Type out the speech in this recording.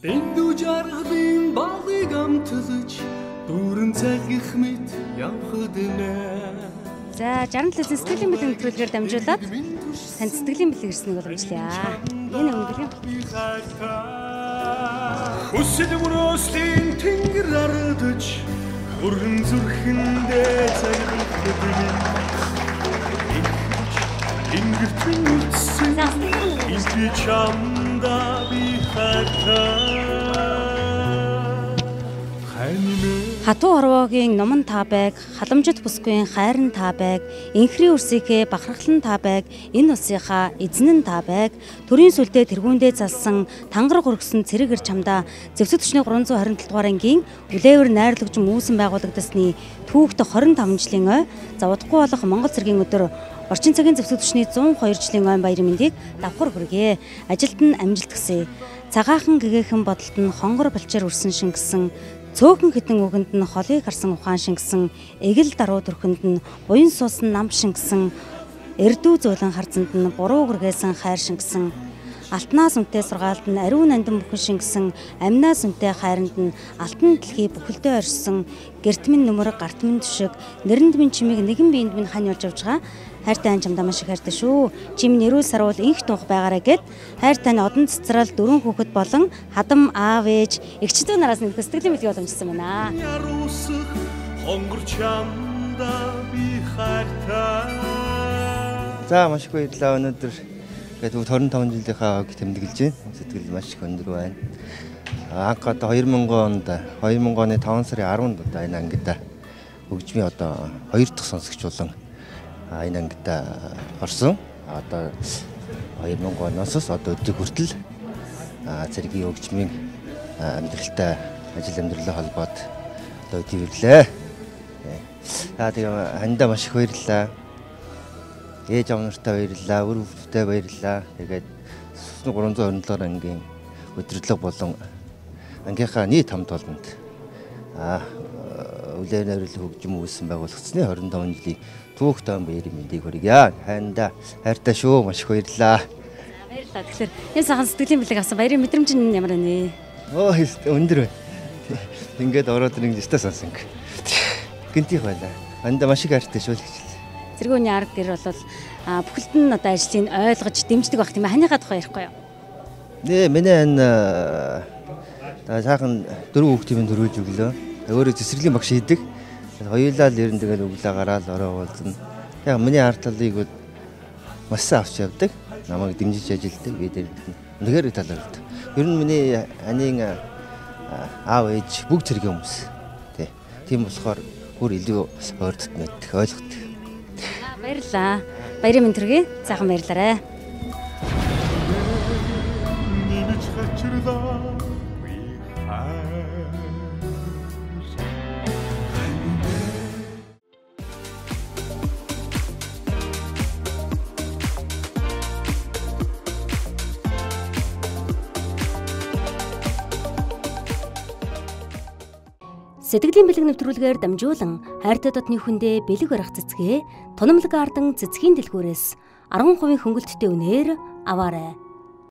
Эндүү жаргалын балыг амтлаж дүүрэн цагих мэт явхад нэ. За 67-ийн сэтгэлийн бэлэн нэвтрүүлгээр дамжуулаад танд сэтгэлийн бэлэг ирснийг боломжлъя. Энэ өнгөлөг. Хүсэл мөрөөслийн тэнгэр ардж өргөн зүрхэндээ цагих хөдөлгөөн. Ингэртэн үлдсэн. Эсби чамда би хатаа. Хатуу орвоогийн номон та байг, халамжит бүсгүйн хайрн та байг, инхрийн үрсийнхээ бахархлан та байг, энэ улсынхаа эзэн нь та байг, төрийн сүлдээ тэргүүндээ залсан тангараг өргөсөн цэрэг эр чамда зэвсэг төчний 327 дугаар ангийн үлээвэр найрлагч үүсэн байгуулагдсны түүхт 25 жилийн ой, за удахгүй болох Монгол цэргийн өдөр Орчин цагийн зэвсэг төчний 102 жилийн ойн баярын мэндийг давхар хүргэе. Ажилд нь амжилт хүсье. Цагаахан гэгээхэн бодолд нь хонгор балчаар үрсэн шингэсэн Цөөхөн хитэн үгэнд нь холыг харсан ухаан шингэсэн, эгэл даруу төрхөнд нь буян суусан нам шингэсэн, эрдүү зөөлөн харцанд нь буруу гэргээсэн хайр шингэсэн, алтнаас үнтэй сургаалд нь ариун нандин бүхэн шингэсэн, амнаас үнтэй хайранд нь алтан дэлхий бүхэлдээ оршсон, гэрт минь нүмер гарт минь төшөг, нэрэнд минь чимийг нэгэн биенд минь хань болж явж байгаа хайртай ан чамдаа маш их хайртай шүү. Чим нэрүүл сарвал инх тунх байгаарэ гэд хайртай нь одон цэцрал дөрөн хүүхэд болон хадам аав ээж эгчдүү нараас нэг сэтгэлийн бэлгийн боломжсон байна. Хонгор чамдаа би хайртай. За маш их баярлалаа өнөөдөр гээд 25 жилийнхаа ог тэмдэглэж байна. Сэтгэл маш их өндөр байна. Анх одоо 2000 онд 2000 оны 5 сарын 10-нд одоо энэ ангид хөгжмийн одоо хоёр дахь сонсогч болон энэ ангид орсон. Одоо 2000 оноос одоо өдөрт хүртэл цэргийн хөгжмийн амьдралтай ажил амьдралаа холбоод одоо төвлөө. За тэгээ хандаа маш их баярлалаа. Ээж аав нартай баярлалаа, өр хүүхдтэй баярлалаа. Тэгээд 327 ангийн өдөрлөг болон ангийнхаа нийт хамт олонд аа үлээр найруулах хөгжим үүссэн байгуулагдсны 25 жилийн түүх таан баярын мэндийг хүргье. Хайнда хайртай шүү. Маш их баярлалаа. Баярлалаа. Тэгэхээр энэ сайхан сэтгэлийн бэлэг авсан баярын мэдрэмж нь ямар вэ? Оо өндөр байна. Ингээд ороод нэг дэстэ сонсон. Гинтих байлаа. Анда маш их хайртай шүү л гэж. Зэргүүний арга гэр бол бүхэлд нь одоо ажлыг ойлгож дэмждэг байх тийм ээ. Ханийхаа тухай ярихгүй юу? Нэ миний энэ сайхан дөрөв хүүхдийн төрүүлж өглөө. Өөрөө цэцэрлэгийн багш хийдэг. Хоёулаа л ер нь тэгэл өглөө гараал ороо уулзна. Яг миний ард талыг маш сайн авч явдаг. Намайг дэмжиж ажилдаг. Би дээр үнэхээр талаар л. Ер нь миний анийн аав ээж бүгд зэрэг хүмүүс. Тий. Тийм болохоор бүр илүү ойртот мэддэг, ойлгодог. Баярлаа. Баярын мэнд төргий. Сайхан баярлаарай. Сэтгэлийн бэлэг нэвтрүүлгээр дамжуулан хайртай дотны хүндээ бэлэг барих цэцгээ тунамлаг ардан цэцгийн дэлгүүрээс 10% хөнгөлттэй үнээр аваарай.